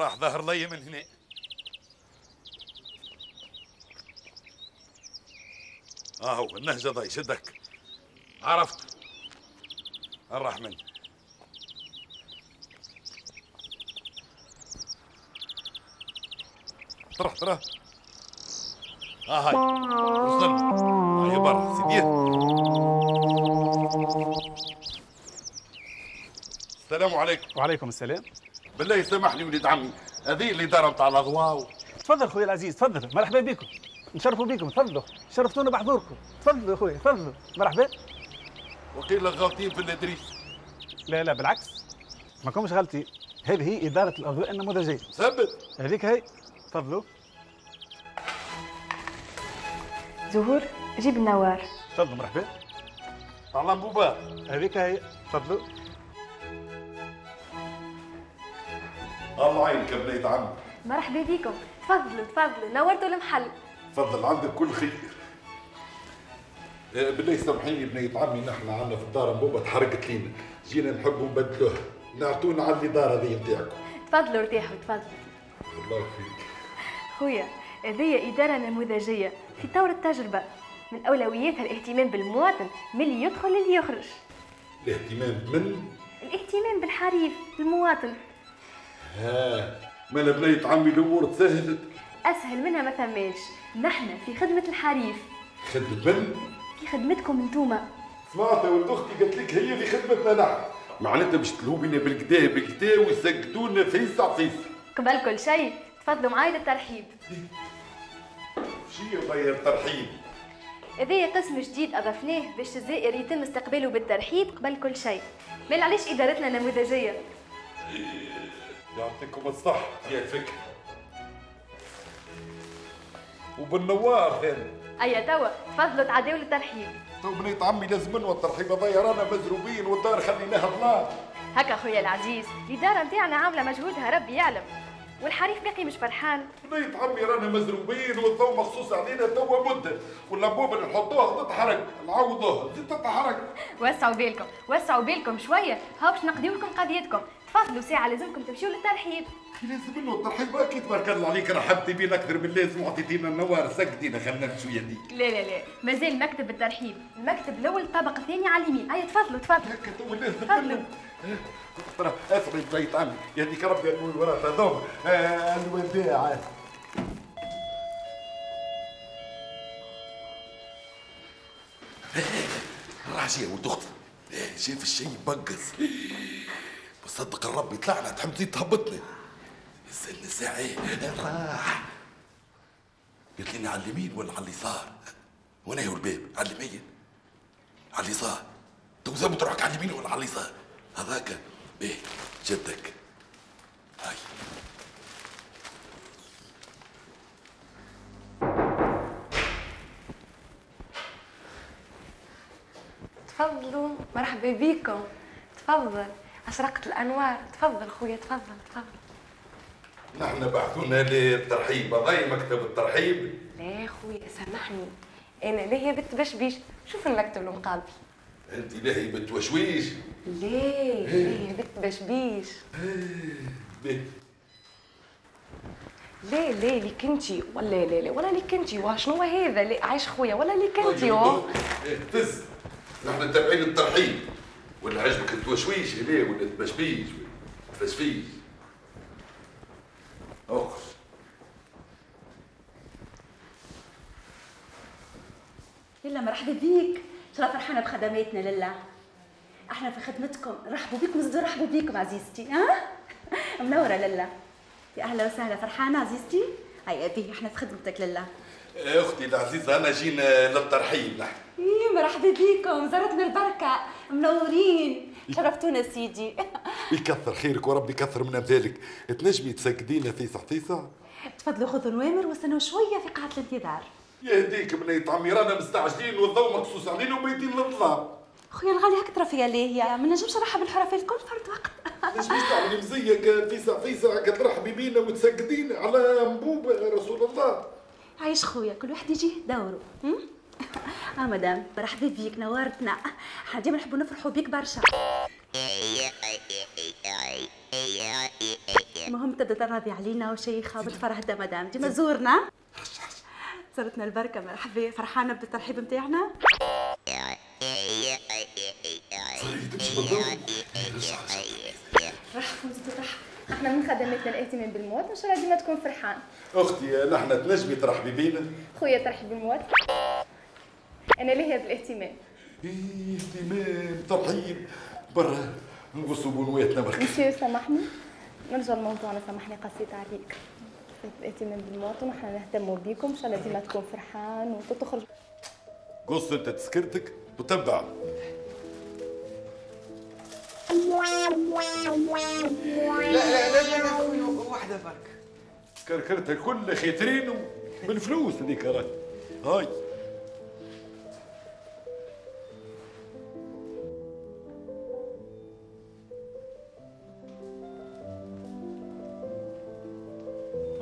راح ظهر لي من هنا اهو النهجة ضي شدك. عرفت. الرحمن تروح تروح آه هاي. وصلنا هاي برا سيدي. السلام عليكم. وعليكم السلام. بالله يسامح لي وليد عمي. هذه الإدارة نتاع الأضواء. تفضل خويا العزيز تفضل. مرحبا بكم. نشرفوا بكم. تفضلوا. شرفتونا بحضوركم. تفضلوا خويا تفضلوا. مرحبا. وقيل غالطين في الإدريس. لا لا بالعكس. ما كنتش غلطي. هذه هي إدارة الأضواء النموذجية. ثبت. هذيك هي. تفضلوا. زهور جيب النوار. تفضلوا مرحبا. على مبار هذيك هي. تفضلوا. الله يعينك يا بنيت عمي مرحبا بكم تفضلوا تفضلوا نورتوا المحل. تفضل عندك كل خير. آه، بالله سامحيني بنية عمي نحن عندنا في الدار انبوبة تحرقت لينا. جينا نحبوا نبدلوها نعطونا على الإدارة ذي نتاعكم. تفضلوا ارتاحوا تفضلوا. الله يخليك خويا هذه إدارة نموذجية في طور التجربة. من أولوياتها الاهتمام بالمواطن من اللي يدخل للي يخرج. الاهتمام من؟ الاهتمام بالحريف المواطن ها ما بنية عمي الأمور تسهلت أسهل منها ما ثماش. نحن في خدمة الحريف. خدمة؟ من في خدمتكم انتوما. سمعت ولد أختي قالت لك هي اللي خدمتنا نحن. معناتها باش تلوبينا بالكدا بالكدا ويسكتونا فيسع فيسع قبل كل شيء تفضلوا معايا للترحيب. شي غير ترحيب هذايا قسم جديد أضفناه باش الزائر يتم استقباله بالترحيب قبل كل شيء. مال علاش إدارتنا نموذجية. يعطيكم الصحة يا الفكرة وبالنوار ثاني. أيا توا تفضلوا تعديوا للترحيب تو بنيت عمي لازم منه الترحيب هذايا رانا مزروبين والدار خليناها ظلام هكا خويا العزيز الإدارة نتاعنا عاملة مجهودها ربي يعلم. والحريف باقي مش فرحان. بنيت عمي رانا مزروبين والضوء مخصوص علينا توا مدة والانبوبة اللي نحطوها تتحرك نعوضوها تتحرك وسعوا بالكم وسعوا بالكم شوية. ها باش نقضيو لكم قضيتكم. تفضلوا ساعة لازمكم تمشيو للترحيب. لازم منه الترحيب أكيد تبارك الله عليك رحبتي بينا أكثر من اللازم وعطيتينا النوار سكتينا خلينا شوية دي لا لا لا مازال مكتب الترحيب. المكتب الأول الطابق الثاني على اليمين أيا تفضلوا تفضلوا. هكا تو لازم تفضلوا. منه ترى اسمعي بنيت عمي يهديك ربي نقول وراك هذوما آه، الوداع. راجع يا ولد أختي. إيه، شاف الشيء بقص. بصدق الرب يطلع لها تحب تزيد تهبطنا استنى ساعة. راح. قلت لي على اليمين ولا على اليسار؟ وين هو الباب على اليمين. على اليسار. ما تروحك على اليمين ولا على اليسار. هذاك إيه؟ جدك. هاي. تفضلوا. مرحبا بكم. تفضل. أشرقت الأنوار. تفضل خويا تفضل تفضل. نحن بعثونا للترحيب. هذاي مكتب الترحيب؟ لا خويا سامحني. أنا ليا بنت بشبيش؟ شوف المكتب المقابل أنت لهي بتوشويش ليه؟ ليه بنت بشبيش؟ به. ليه ليه ليك انتي ولا لا لا ولا ليك انتي وشنو هذا؟ عايش خويا ولا ليك انتي هو إيه، تز نحن تابعين الترحيب. ولا عجبك التوشويش ليه ولا تبشبيش تفشفيش اخش يلا مرحبا بيك. شرف فرحانة بخدماتنا لله. إحنا في خدمتكم. رحبوا بكم زدوا رحبوا بكم عزيزتي. ها؟ منورة لله. يا أهلا وسهلا فرحانة عزيزتي؟ هيا بيه إحنا في خدمتك لله. أختي العزيزة أنا جينا للترحيب نحن. إيه مرحبا بكم زرتنا البركة. منورين. شرفتونا سيدي. يكثر خيرك وربي يكثر من أمثالك. تنجمي تسكدينا في صحتيسع تفضلوا خذوا نوامر واستنوا شوية في قاعة الانتظار. يهديك بنيت عمي رانا مستعجلين والضوء مقصوص علينا وميتين للظلام خويا الغالي هكا ترى فيا ليه ما نجمش نرحب الحرفاء الكل فرد وقت ليش تعملي مزية فيسع فيسع قد ترحبي بينا وتسكدينا على انبوبة يا رسول الله. عايش خويا كل واحد يجي دوره؟ آه مدام مرحبا بيك نورتنا. ديما نحبوا نفرحوا بيك برشا. المهم تبدأ تراضي علينا وشيخة وبتفرهد مدام. ديما زورنا. صارتنا البركة مرحبا. فرحانة بالترحيب نتاعنا إحنا من خدماتنا الاهتمام بالمواطن إن شاء الله ديما تكون فرحان. أختي نحن تنجمي ترحبي بينا. خويا ترحب بالمواطن أنا لهي بالاهتمام إيه، اهتمام ترحيب. برا نقصوا بنواتنا برك. مسيو سامحني. نرجع لموضوعنا سامحني قصيت عليك. الاهتمام بالمواطن ونحن نهتموا بيكم. إن شاء الله ديما تكون فرحان وتخرج. قص أنت تسكرتك وتبع. لا لا لا لا خويا واحدة برك كركرتها كل خيترين بالفلوس هذيك راهي هاي.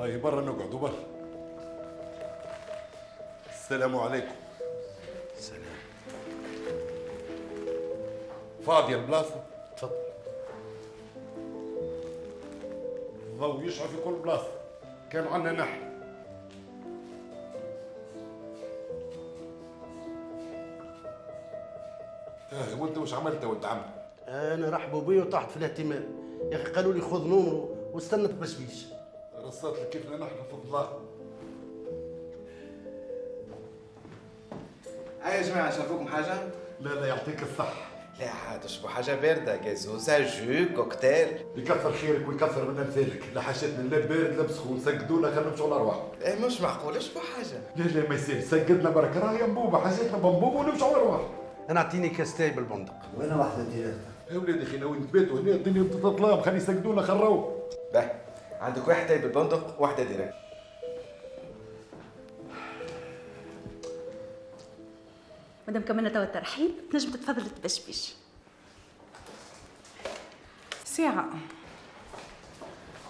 هاي برا نقعدوا برا. السلام عليكم. سلام. فاضية البلاصة؟ الضوء يشعل في كل بلاصة. كان عنا نحن آه وانت وش عملت ولد عم؟ أنا رحبوا بي وطحت في الاهتمام. يا أخي قالوا لي خذ نور واستنى بشبيش رصات لك كيفنا نحن في الظلام هيا يا جماعة شربوكم حاجة؟ لا لا يعطيك الصحة. لا عاد اشربوا حاجة باردة جازوزة جو كوكتيل. يكثر خيرك ويكثر من أمثالك. لا حاجتنا لا بارد لا مسخون سجدونا خلينا نمشوا الأرواح. إيه مش معقول اشربوا حاجة؟ لا لا ما يصير. سجدنا برك راهي أنبوبة. حاجتنا بنبوبة ونمشوا الأرواح. أنا أعطيني كاس تاي بالبندق. وأنا واحدة ديريكت يا ولادي خلينا وين تباتوا هنا الدنيا بتتظلام خلي يسجدونا خلروه به عندك واحدة بالبندق واحدة ديريكت مادام كملنا توا الترحيب تنجم تتفضل تبشبش. ساعة.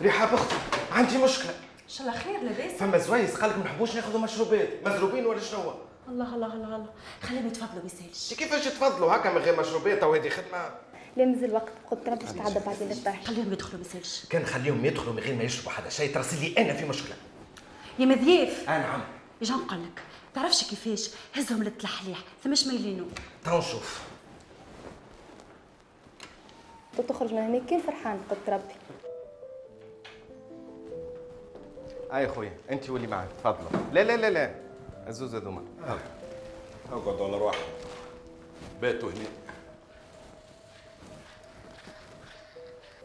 رحاب أختي عندي مشكلة. إن شاء الله خير لاباس. فما زويس قالك ما نحبوش ناخذوا مشروبات. مضروبين ولا شنو الله الله الله الله. خليهم يتفضلوا ما يسالش انت كيفاش تفضلوا هكا من غير مشروبات أو هذه خدمة؟ لا مازال وقت قلت باش تعدى بعدين للطرح خليهم يدخلوا ما يسالش كان خليهم يدخلوا من غير ما يشربوا حدا شيء. ترسل لي أنا في مشكلة. يا مذياف آه نعم يجي نقول لك؟ تعرفش كيفاش؟ هزهم للتلحليح ثماش مايلينو تو نشوف وتخرج من هنا كان فرحان قلت ربي أي خويا أنت واللي معك تفضلوا. لا لا لا لا. الزوز هذوما. اقعدوا على رواحكم باتوا هنا.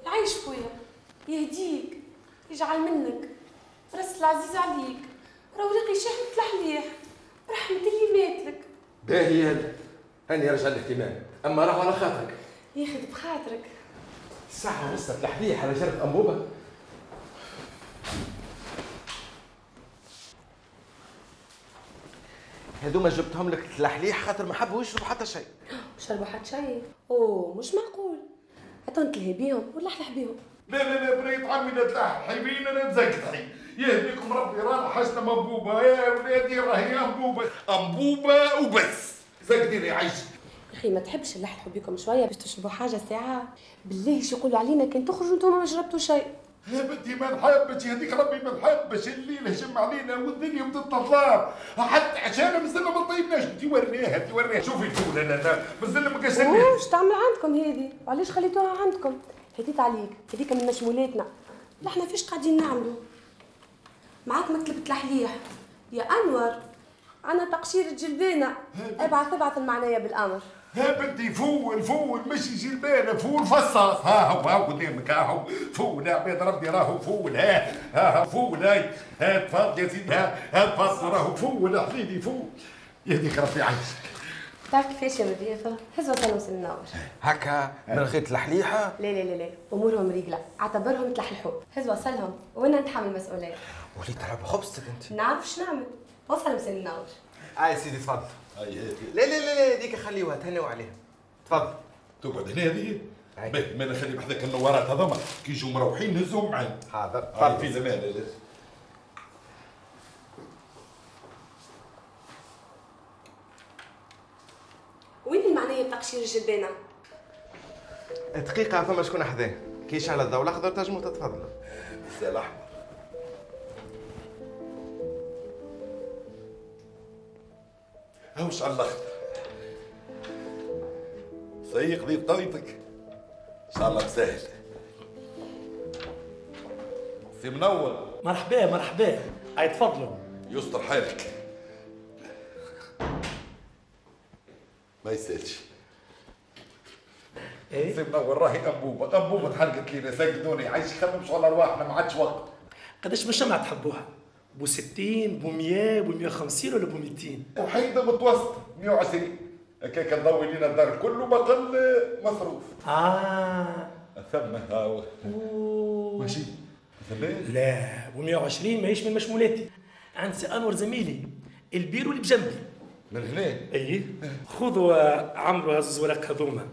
عايش خويا يهديك يجعل منك. راس العزيز عليك. روريقي شيخ مثل الحليح رحمة اللي ماتلك باهي هذا هاني رجع الاهتمام. أما راهو على خاطرك. ياخذ بخاطرك. ساعة ونص تحليح على شرف أنبوبة. هذوما جبتهم لك تلحليح خاطر ما حبوا يشربوا حتى شيء شربوا حد شيء أوه مش معقول. عطون تلهي بيهم ولا حلح بيهم؟ لا لا لا بنيت عمي لا تلاح حيبين أنا تزكتحي. يهديكم ربي رانا حاجتنا منبوبه يا ولادي راهي انبوبه انبوبه وبس. زكديني عيش يا أخي ما تحبش نلحلحوا بيكم شوية؟ باش تشربوا حاجة ساعة. بالله شو يقولوا علينا؟ كان تخرجوا أنتم ما شربتوا شيء. يا بنتي ما نحبش يهديك ربي ما نحبش. الليل هجم علينا والدنيا الظلام حتى عشان مازلنا ما طيبناش. انت وريها توريها شوفي الفول. أنا لا مازلنا ما كسرناش واش تعمل عندكم هذه؟ وعلاش خليتوها عندكم؟ هديت عليك هذيك من مشمولاتنا. لا إحنا فيش قاعدين نعملوا. معاك مكتبة الحليح يا أنور أنا تقشير جلبانة ابعث ابعث المعنية بالأمر. يا بنتي فول فول مش جلبانة. فول فصاص ها هو ها قدامك ها هو. فول يا عباد ربي راهو فول ها ها ها فول هاي ها تفضل يا سيدي ها ها تفضل راهو فول حبيبي فول يهديك ربي عيشك تعرف كيفاش يا مضيافة هز وصلوا النور هكا من غير تلحليحه لا لا لا لا. أمورهم رجلة. أعتبرهم تلحلحوا. هز وصلهم وأنا نتحمل المسؤولية. وليت تلعب خبزتك أنت. نعرف شو نعمل؟ وصل مسن النور آه يا سيدي تفضل. هاي هادي لا لا لا لا هذيك خليوها تهنوا عليها. تفضل. تقعد هنا هذه. باهي ما نخلي بحذاك النوارات هذوما. كي يجوا مروحين نهزهم معانا حاضر في تفضل. زمان هذا. وين المعنية بتقشير الجلبانة دقيقة فما شكون حذاه كي يشعل الضوء الأخضر تنجموا تتفضلوا زي هوش على الاخضر سيق لي بطريقتك إن شاء الله مسهل سي منور. مرحبا مرحبا. هاي تفضلوا. يستر حالك. ما يسألش. إيه؟ سي منور راهي انبوبه انبوبه تحرقت لينا سجدوني عايش خمم شغل أرواحنا ما عادش وقت. قداش من شمعة تحبوها؟ بو 60 بو 100 بو 150 ولا بو 200 وحيدة متوسطة 120 هكاك نضوي لينا الدار كله ما قل مصروف. آه. ثم هاو. ماشي. لا بو 120 ماهيش من مشمولاتي. عند سي أنور زميلي البيرو اللي بجنبي. من هنا؟ إيه. خذوا آه، عمرو هز ورق هذوما.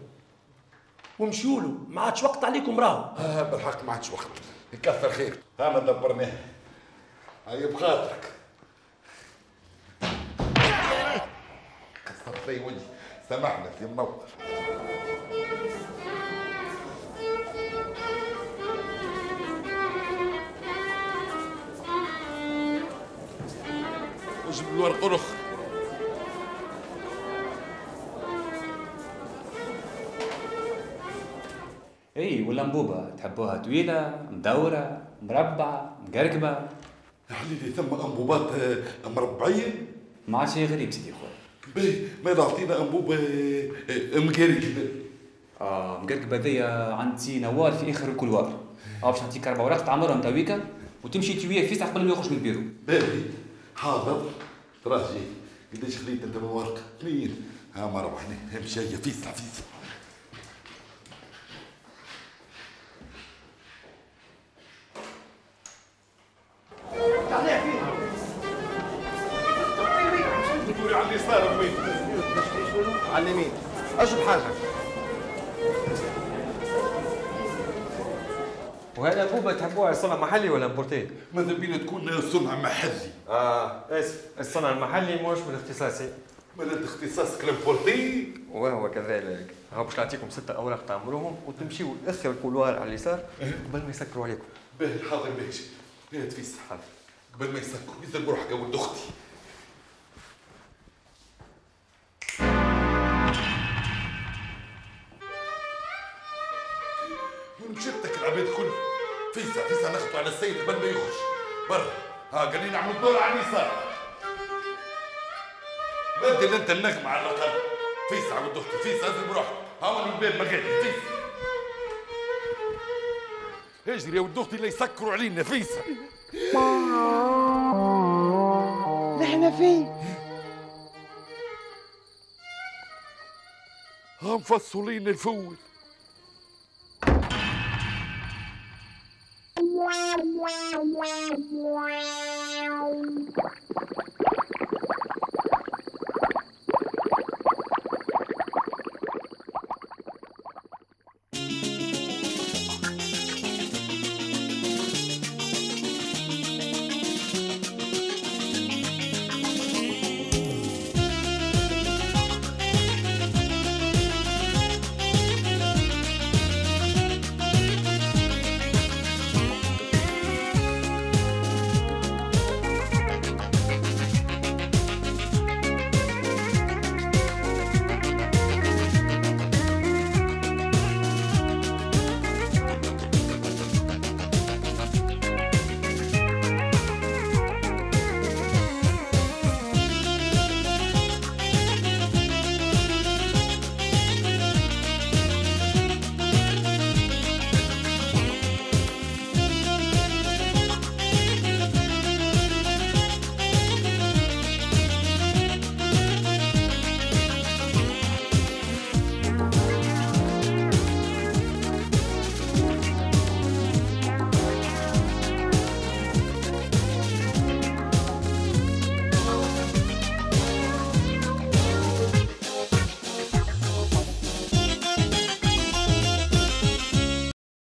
ومشيوا له ما عادش وقت عليكم راهو. آه بالحق ما عادش وقت. يكثر خير. انا دبرناه. هاي بخاطرك. كسرت لي وجهي. سامحنا يا منور وجب الورق الآخر إي ولا انبوبه تحبوها طويلة مدورة مربعة مقرقبة. يا حليلي ثم أنبوبات آه، مربعية؟ ما عاد شيء غريب سيدي خويا باهي ما تعطينا انبوبه آه، مقرقبه آه مقرقبه ذي عند سي نوال في آخر ال couloir آه باش نعطيك أربع اوراق تعمرهم تويكا وتمشي تشويه في ساعه قبل ما يخرج من البيرو. باهي حاضر تراجي قديش خليت أنت من ورقه اثنين ها ما ربحني امشي هيا فيسع فيسع تحبوها صنع محلي ولا importé؟ ماذا بينا تكون صنع محلي؟ آه اسف الصنع المحلي مش من اختصاصي. ماذا اختصاصك ال importé وهو كذلك. ها باش نعطيكم ستة أوراق تعمروهم وتمشيوا لاخر ال couloir على اليسار قبل ما يسكروا عليكم. باهي حاضر ماشي يا تفيسع قبل ما يسكروا يسلم روحك يا ولد أختي. فيسع فيسع ناخذه على السيد قبل ما يخرج برا. ها قال لي نعمل دور على اليسار. بدل أنت النغمة على الأقل. فيسع ولد أختي فيسع ازل بروحك. ها من الباب مكاني فيسع اجري يا ولد أختي لا يسكروا علينا فيسع نحن فين؟ ها مفصلين الفول.